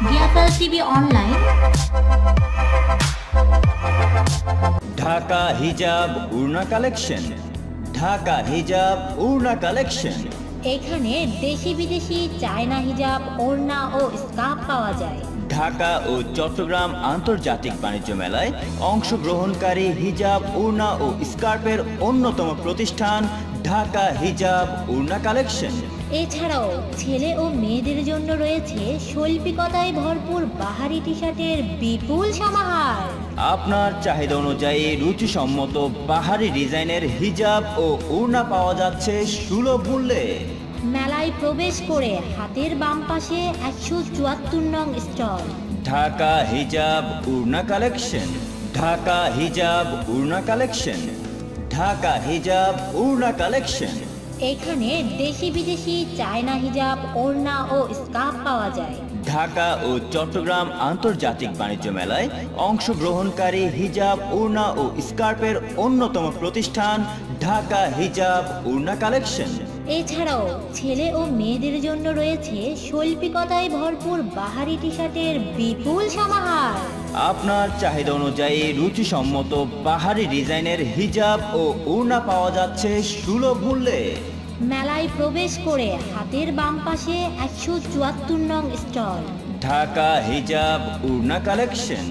TV online Dhaka হিজাব উড়না collection Dhaka হিজাব উড়না collection এখানে দেশি বিদেশি চায়না হিজাব ওড়না ও স্কার্ফ পাওয়া যায়। ঢাকা ও চট্টগ্রাম আন্তর্জাতিক বাণিজ্য মেলায় অংশগ্রহণকারী হিজাব উড়না ও স্কার্পের অন্যতম প্রতিষ্ঠান ঢাকা হিজাব উড়না কালেকশন। এছাড়াও ছেলে ও মেয়েদের জন্য রয়েছে শৈল্পিকতায় ভরপুর বাহারি টি শার্টের বিপুল সমাহার। আপনার চাহিদা অনুযায়ী রুচিসম্মত বাহারি ডিজাইনের হিজাব ও উড়না পাওয়া যাচ্ছে সুলভ মূল্যে। মেলায় প্রবেশ করে হাতের বাম পাশে একশো চুয়াত্তর নং স্টল। ঢাকা হিজাব উড়না কালেকশন ঢাকা হিজাব উড়না কালেকশন ঢাকা হিজাব উড়না কালেকশন। এখানে দেশি বিদেশি চায়না হিজাব ওড়না ও স্কার্ফ পাওয়া যায়। ঢাকা ও চট্টগ্রাম আন্তর্জাতিক বাণিজ্য মেলায় অংশগ্রহণকারী হিজাব উড়না ও স্কার্পের অন্যতম প্রতিষ্ঠান ঢাকা হিজাব উড়না কালেকশন। এছাড়াও ছেলে ও মেয়েদের জন্য রয়েছে শৈল্পিকতায় ভরপুর বাহারি টি শার্টের বিপুল সমাহার। আপনার চাহিদা অনুযায়ী রুচিসম্মত বাহারি ডিজাইনের হিজাব ও উড়না পাওয়া যাচ্ছে সুলভ মূল্যে। মেলায় প্রবেশ করে হাতের বাম পাশে একশো চুয়াত্তর নং স্টল। ঢাকা হিজাব উড়না কালেকশন।